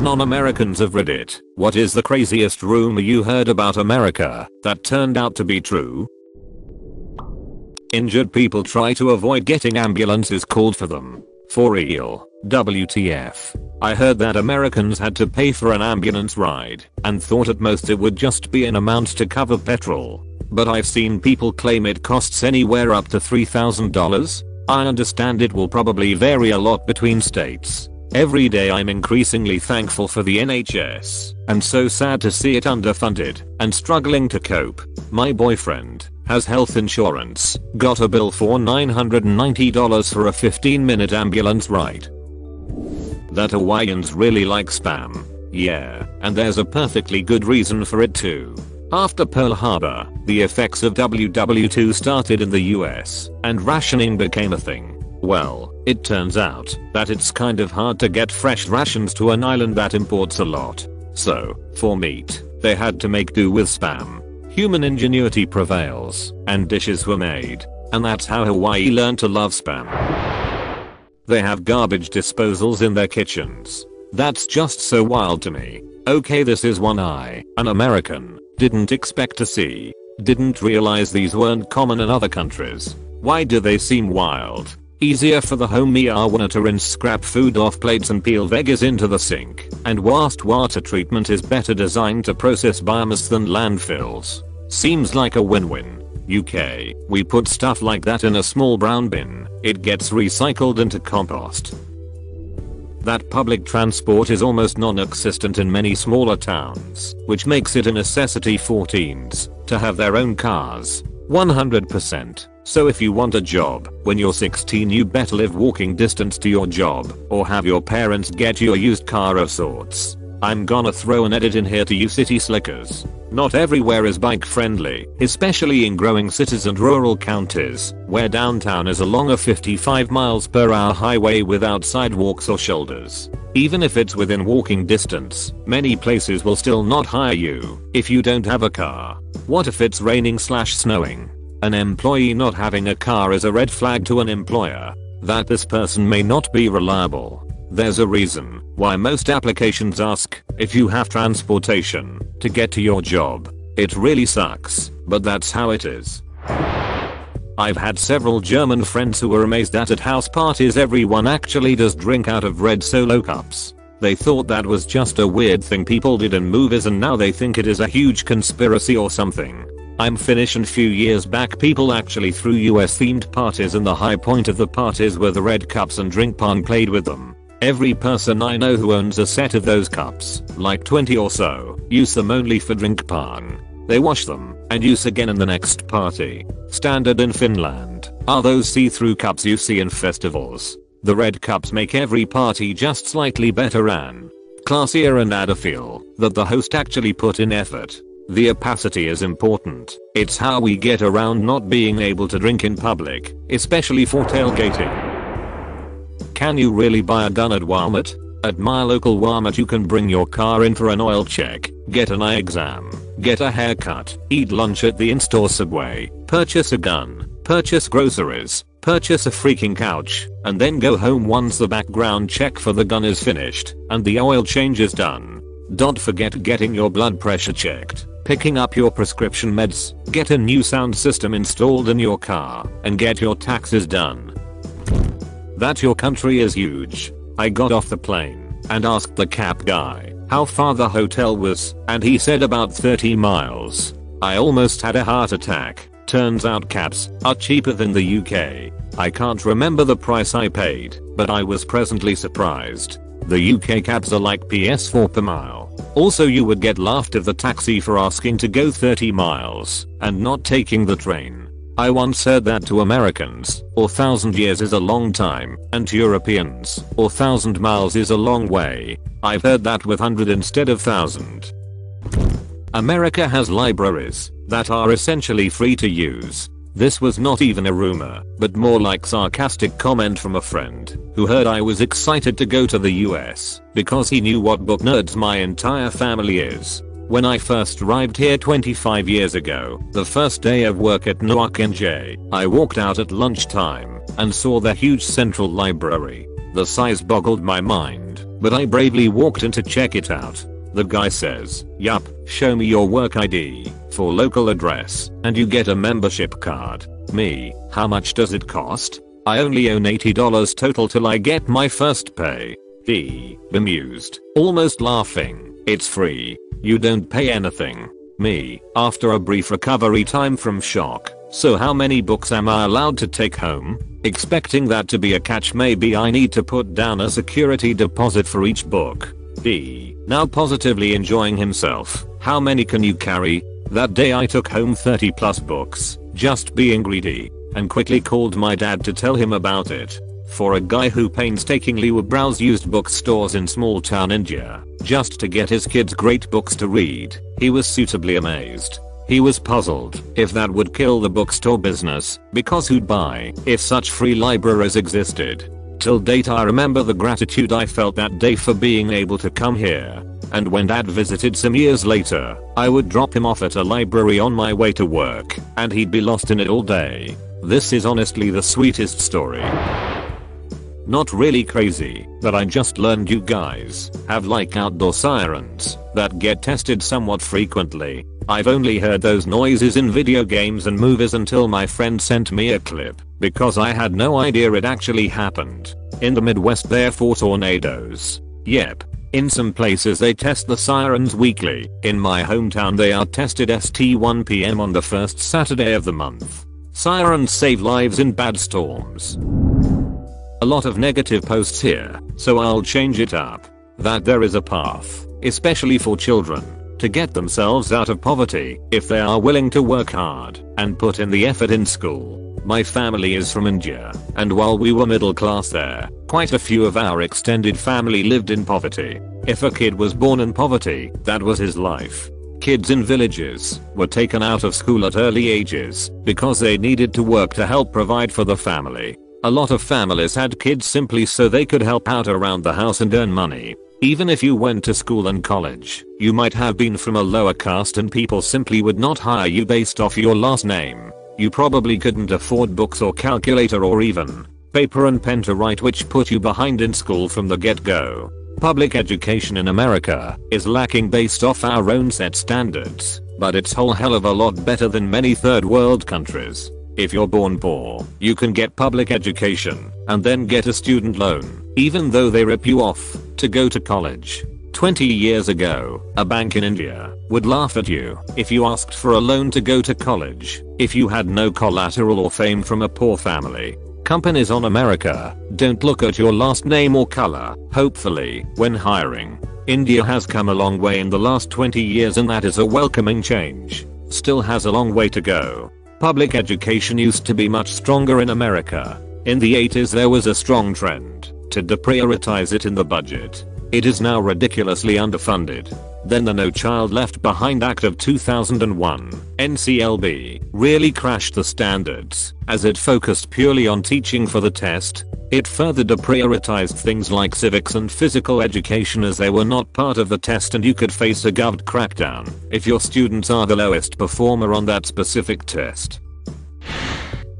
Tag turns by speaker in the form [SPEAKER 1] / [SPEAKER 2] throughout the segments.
[SPEAKER 1] Non-Americans have Reddit. What is the craziest rumor you heard about America that turned out to be true? Injured people try to avoid getting ambulances called for them. For real. WTF. I heard that Americans had to pay for an ambulance ride and thought at most it would just be an amount to cover petrol. But I've seen people claim it costs anywhere up to $3,000. I understand it will probably vary a lot between states. Every day I'm increasingly thankful for the NHS and so sad to see it underfunded and struggling to cope. My boyfriend has health insurance, got a bill for $990 for a 15 minute ambulance ride. That Hawaiians really like spam. Yeah, and there's a perfectly good reason for it too. After Pearl Harbor, the effects of WW2 started in the US, and rationing became a thing. Well, it turns out that it's kind of hard to get fresh rations to an island that imports a lot. So, for meat, they had to make do with spam. Human ingenuity prevails, and dishes were made. And that's how Hawaii learned to love spam. They have garbage disposals in their kitchens. That's just so wild to me. Okay this is one I, an American, didn't expect to see. Didn't realize these weren't common in other countries. Why do they seem wild? Easier for the home Miawana to rinse scrap food off plates and peel veggies into the sink. And whilst wastewater treatment is better designed to process biomass than landfills. Seems like a win-win. UK, we put stuff like that in a small brown bin, it gets recycled into compost. That public transport is almost non-existent in many smaller towns, which makes it a necessity for teens to have their own cars. 100%. So if you want a job when you're 16 you better live walking distance to your job or have your parents get you a used car of sorts. I'm gonna throw an edit in here to you city slickers. Not everywhere is bike friendly, especially in growing cities and rural counties, where downtown is along a 55 miles per hour highway without sidewalks or shoulders. Even if it's within walking distance, many places will still not hire you if you don't have a car. What if it's raining slash snowing? An employee not having a car is a red flag to an employer that this person may not be reliable. There's a reason why most applications ask if you have transportation to get to your job. It really sucks, but that's how it is. I've had several German friends who were amazed that at house parties everyone actually does drink out of red solo cups. They thought that was just a weird thing people did in movies and now they think it is a huge conspiracy or something. I'm Finnish and few years back people actually threw US themed parties and the high point of the parties were the red cups and drink pong played with them. Every person I know who owns a set of those cups, like 20 or so, use them only for drink pong. They wash them and use again in the next party. Standard in Finland are those see-through cups you see in festivals. The red cups make every party just slightly better and classier and add a feel that the host actually put in effort. The opacity is important. It's how we get around not being able to drink in public, especially for tailgating. Can you really buy a gun at Walmart? At my local Walmart you can bring your car in for an oil check, get an eye exam, get a haircut, eat lunch at the in-store subway, purchase a gun, purchase groceries, purchase a freaking couch, and then go home once the background check for the gun is finished and the oil change is done. Don't forget getting your blood pressure checked, picking up your prescription meds, get a new sound system installed in your car, and get your taxes done. That your country is huge. I got off the plane and asked the cab guy how far the hotel was and he said about 30 miles. I almost had a heart attack. Turns out cabs are cheaper than the UK. I can't remember the price I paid, but I was presently surprised. The UK cabs are like PS4 per mile. Also you would get laughed at the taxi for asking to go 30 miles and not taking the train. I once heard that to Americans, or thousand years is a long time, and to Europeans, or thousand miles is a long way. I've heard that with hundred instead of thousand. America has libraries that are essentially free to use. This was not even a rumor, but more like sarcastic comment from a friend who heard I was excited to go to the US because he knew what book nerds my entire family is when I first arrived here 25 years ago, the first day of work at Newark NJ, I walked out at lunchtime and saw the huge central library. The size boggled my mind, but I bravely walked in to check it out. The guy says, yup, show me your work ID for local address and you get a membership card. Me, how much does it cost? I only own $80 total till I get my first pay. He, Bemused, almost laughing, it's free. You don't pay anything. Me, after a brief recovery time from shock. So how many books am I allowed to take home? Expecting that to be a catch maybe I need to put down a security deposit for each book. D. Now positively enjoying himself. How many can you carry? That day I took home 30 plus books, just being greedy, and quickly called my dad to tell him about it. For a guy who painstakingly would browse used bookstores in small town India, just to get his kids great books to read, he was suitably amazed. He was puzzled if that would kill the bookstore business, because who'd buy if such free libraries existed. Till date I remember the gratitude I felt that day for being able to come here. And when dad visited some years later, I would drop him off at a library on my way to work, and he'd be lost in it all day. This is honestly the sweetest story. Not really crazy, but I just learned you guys have like outdoor sirens that get tested somewhat frequently. I've only heard those noises in video games and movies until my friend sent me a clip because I had no idea it actually happened. In the Midwest therefore tornadoes. Yep. In some places they test the sirens weekly. In my hometown they are tested st 1pm on the first Saturday of the month. Sirens save lives in bad storms. A lot of negative posts here, so I'll change it up. That there is a path, especially for children, to get themselves out of poverty if they are willing to work hard and put in the effort in school. My family is from India, and while we were middle class there, quite a few of our extended family lived in poverty. If a kid was born in poverty, that was his life. Kids in villages were taken out of school at early ages because they needed to work to help provide for the family. A lot of families had kids simply so they could help out around the house and earn money. Even if you went to school and college, you might have been from a lower caste and people simply would not hire you based off your last name. You probably couldn't afford books or calculator or even paper and pen to write which put you behind in school from the get-go. Public education in America is lacking based off our own set standards, but it's whole hell of a lot better than many third world countries. If you're born poor, you can get public education and then get a student loan, even though they rip you off to go to college. 20 years ago, a bank in India would laugh at you if you asked for a loan to go to college if you had no collateral or fame from a poor family. Companies on America don't look at your last name or color, hopefully, when hiring. India has come a long way in the last 20 years and that is a welcoming change. Still has a long way to go. Public education used to be much stronger in America. In the 80s there was a strong trend to deprioritize it in the budget. It is now ridiculously underfunded. Then the No Child Left Behind Act of 2001, NCLB, really crashed the standards, as it focused purely on teaching for the test. It further deprioritized things like civics and physical education as they were not part of the test and you could face a govt crackdown if your students are the lowest performer on that specific test.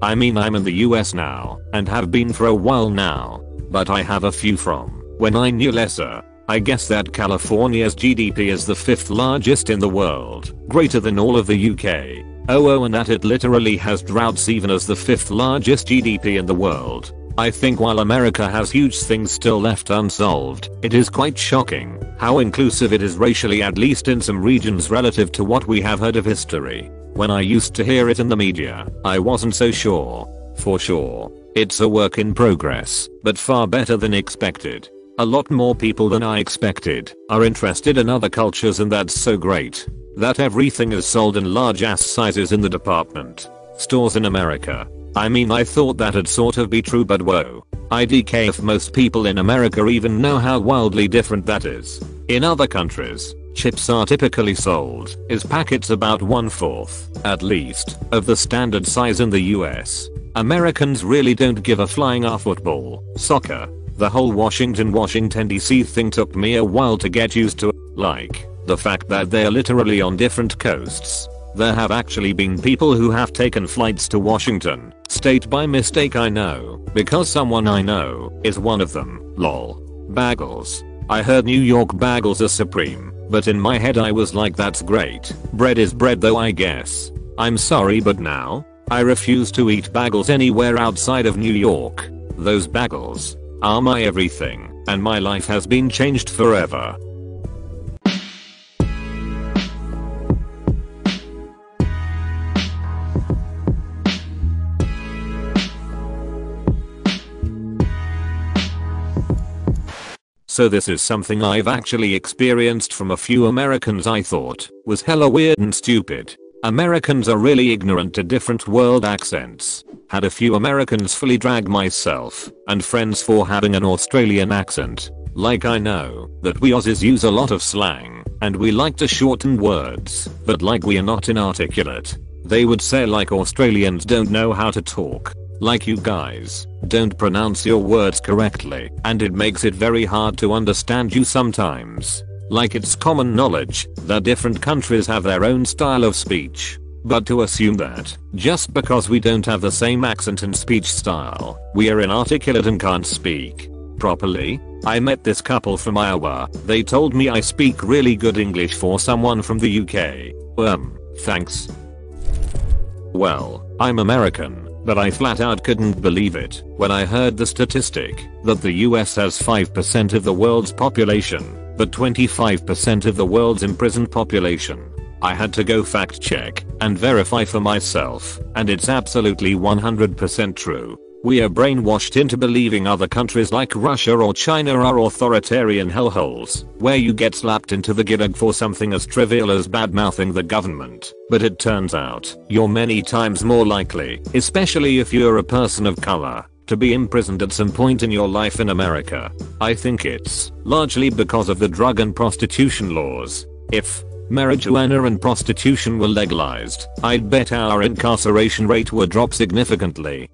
[SPEAKER 1] I mean I'm in the US now, and have been for a while now, but I have a few from when I knew lesser. I guess that California's GDP is the fifth largest in the world, greater than all of the UK. Oh oh and that it literally has droughts even as the fifth largest GDP in the world. I think while America has huge things still left unsolved, it is quite shocking how inclusive it is racially at least in some regions relative to what we have heard of history. When I used to hear it in the media, I wasn't so sure. For sure. It's a work in progress, but far better than expected. A lot more people than I expected are interested in other cultures and that's so great. That everything is sold in large ass sizes in the department stores in America. I mean I thought that'd sort of be true but whoa. IDK if most people in America even know how wildly different that is. In other countries, chips are typically sold is packets about one fourth, at least, of the standard size in the US. Americans really don't give a flying our football, soccer, the whole Washington Washington DC thing took me a while to get used to, like, the fact that they're literally on different coasts. There have actually been people who have taken flights to Washington, state by mistake I know, because someone I know is one of them, lol. Bagels. I heard New York bagels are supreme, but in my head I was like that's great. Bread is bread though I guess. I'm sorry but now, I refuse to eat bagels anywhere outside of New York. Those bagels are my everything, and my life has been changed forever. So this is something I've actually experienced from a few Americans I thought was hella weird and stupid. Americans are really ignorant to different world accents. Had a few Americans fully drag myself and friends for having an Australian accent. Like I know that we Aussies use a lot of slang and we like to shorten words, but like we are not inarticulate. They would say like Australians don't know how to talk. Like you guys, don't pronounce your words correctly, and it makes it very hard to understand you sometimes. Like it's common knowledge that different countries have their own style of speech. But to assume that, just because we don't have the same accent and speech style, we are inarticulate and can't speak properly? I met this couple from Iowa, they told me I speak really good English for someone from the UK. Um, thanks. Well, I'm American, but I flat out couldn't believe it when I heard the statistic that the US has 5% of the world's population, but 25% of the world's imprisoned population. I had to go fact check and verify for myself, and it's absolutely 100% true. We are brainwashed into believing other countries like Russia or China are authoritarian hellholes, where you get slapped into the gulag for something as trivial as bad-mouthing the government. But it turns out, you're many times more likely, especially if you're a person of color, to be imprisoned at some point in your life in America. I think it's largely because of the drug and prostitution laws. If marijuana and prostitution were legalized, I'd bet our incarceration rate would drop significantly.